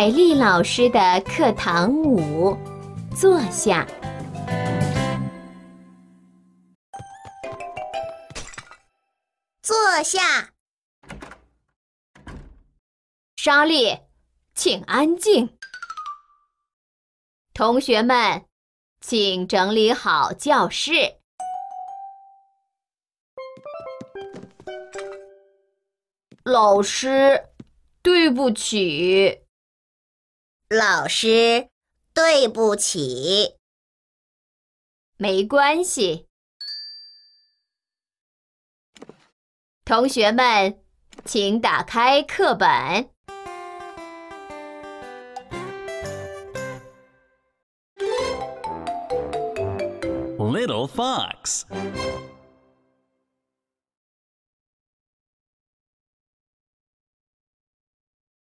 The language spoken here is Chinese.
海丽老师的课堂舞，坐下。坐下。莎莉，请安静。同学们，请整理好教室。老师，对不起。老师，对不起。没关系。同学们，请打开课本。Little Fox